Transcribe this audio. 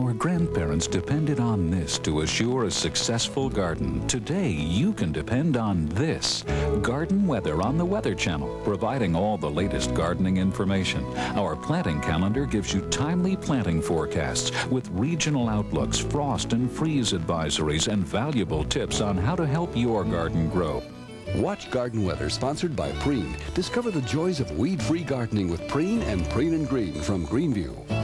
Our grandparents depended on this to assure a successful garden. Today, you can depend on this. Garden Weather on the Weather Channel, providing all the latest gardening information. Our planting calendar gives you timely planting forecasts with regional outlooks, frost and freeze advisories, and valuable tips on how to help your garden grow. Watch Garden Weather, sponsored by Preen. Discover the joys of weed-free gardening with Preen and Preen and Green from Greenview.